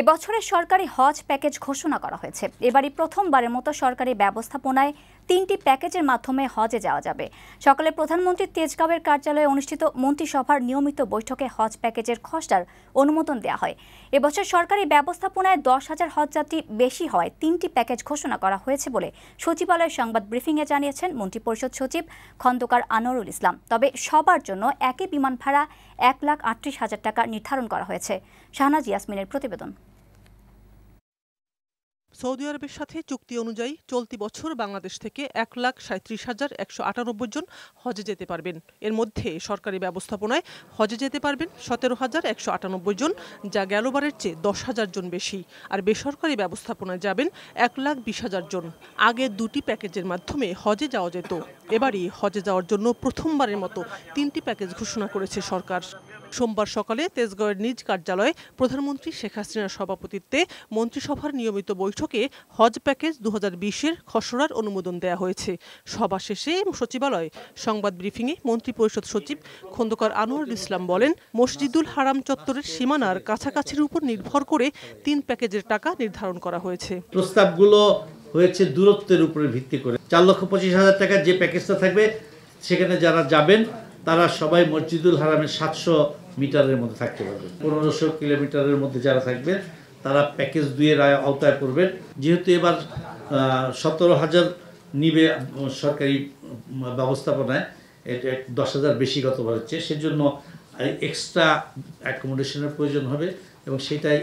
এবছরের সরকারি হজ প্যাকেজ ঘোষণা করা হয়েছে। এবারই প্রথমবারের মতো সরকারি ব্যবস্থাপনায় তিনটি প্যাকেজের মাধ্যমে হজে যাওয়া যাবে। সকালে প্রধানমন্ত্রী তেজগাঁওয়ের কার্যালয়ে অনুষ্ঠিত মন্ত্রিসভার নিয়মিত বৈঠকে হজ প্যাকেজের খসড়ার অনুমোদন দেওয়া হয়। এবছর সরকারি ব্যবস্থাপনায় দশ হাজার হজযাত্রী বেশি হওয়ায় তিনটি প্যাকেজ ঘোষণা করা হয়েছে বলে সচিবালয়ের সংবাদ ব্রিফিংয়ে জানিয়েছেন মন্ত্রিপরিষদ সচিব খন্দকার আনোয়ারুল ইসলাম। তবে সবার জন্য একই বিমান ভাড়া এক লাখ আটত্রিশ হাজার টাকা নির্ধারণ করা হয়েছে। শাহনাজ ইয়াসমিনের প্রতিবেদন। সৌদি আরবের সাথে চুক্তি অনুযায়ী চলতি বছর বাংলাদেশ থেকে এক লাখ সাঁত্রিশ হাজার একশো আটানব্বই জন হজে যেতে পারবেন। এর মধ্যে সরকারি ব্যবস্থাপনায় হজে যেতে পারবেন সতেরো হাজার একশো আটানব্বই জন, যা গেলবারের চেয়ে দশ হাজার জন বেশি। আর বেসরকারি ব্যবস্থাপনায় যাবেন এক লাখ বিশ হাজার জন। আগে দুটি প্যাকেজের মাধ্যমে হজে যাওয়া যেত। এবারই হজে যাওয়ার জন্য প্রথমবারের মতো তিনটি প্যাকেজ ঘোষণা করেছে সরকার। সোমবার সকালে তেজগাঁওয়ের নিজ কার্যালয়ে প্রধানমন্ত্রী শেখ হাসিনার সভাপতিত্বে মন্ত্রিসভার নিয়মিত বৈঠকে হজ প্যাকেজ দু হাজার বিশের খসড়ার অনুমোদন দেওয়া হয়েছে। সভা শেষে সচিবালয় সংবাদ ব্রিফিংয়ে মন্ত্রিপরিষদ সচিব খন্দকার আনোয়ারুল ইসলাম বলেন, মসজিদুল হারাম চত্বরের সীমানার কাছাকাছির উপর নির্ভর করে তিন প্যাকেজের টাকা নির্ধারণ করা হয়েছে। প্রস্তাবগুলো হয়েছে দূরত্বের উপরে ভিত্তি করে। চার লক্ষ পঁচিশ হাজার টাকার যে প্যাকেজটা থাকবে, সেখানে যারা যাবেন, তারা সবাই মসজিদুল হারামের সাতশো মিটারের মধ্যে থাকতে পারবেন। পনেরোশো কিলোমিটারের মধ্যে যারা থাকবেন তারা প্যাকেজ দুইয়ের আয় আওতায় পড়বেন যেহেতু এবার সতেরো হাজার নিবে সরকারি ব্যবস্থাপনায় দশ হাজার বেশি গতবার হচ্ছে। সেজন্য এক্সট্রা অ্যাকোমোডেশনের প্রয়োজন হবে এবং সেটাই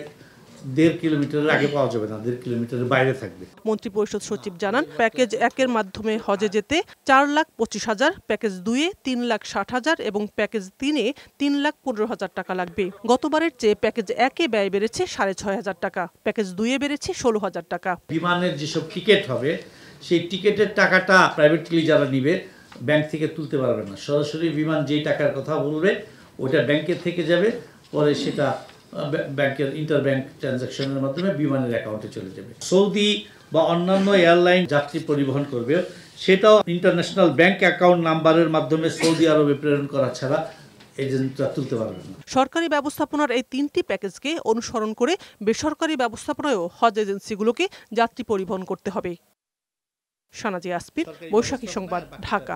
দেড় কিলোমিটারের আগে পাওয়া যাবে না দেড় কিলোমিটারের বাইরে থাকবে। মন্ত্রিপরিষদ সচিব জানান প্যাকেজ একের মাধ্যমে হজে যেতে চার লাখ পঁচিশ হাজার প্যাকেজ দুয়ে তিন লাখ ষাট হাজার এবং প্যাকেজ তিনে তিন লাখ পনেরো হাজার টাকা লাগবে। গতবারের চেয়ে প্যাকেজ একে ব্যয় বেড়েছে সাড়ে ছয় হাজার টাকা প্যাকেজ দুয়ে বেড়েছে ষোলো হাজার টাকা। বিমানের যেসব টিকিট হবে সেই টিকিটের টাকাটা প্রাইভেটলি যারা নিবে ব্যাংক থেকে তুলতে পারবে না। সরাসরি বিমান যেই টাকার কথা বলবে ওইটা ব্যাংকের থেকে যাবে পরে সেটা ব্যাংকের ইন্টার ব্যাংক ট্রানজাকশনের মাধ্যমে বিমানের অ্যাকাউন্টে চলে যাবে। সৌদি বা অন্যান্য এয়ারলাইন যাত্রী পরিবহন করবে সেটাও ইন্টারন্যাশনাল ব্যাংক অ্যাকাউন্ট নাম্বারের মাধ্যমে সৌদি আরবে প্রেরণ করা ছাড়া এজেন্টরা তুলতে পারবে না। সরকারি ব্যবস্থাপনার এই তিনটি প্যাকেজকে অনুসরণ করে বেসরকারি ব্যবস্থাপনায়ও হজ এজেন্সিগুলোকে যাত্রী পরিবহন করতে হবে। সানাজি আসপির বৈশাখী সংবাদ ঢাকা।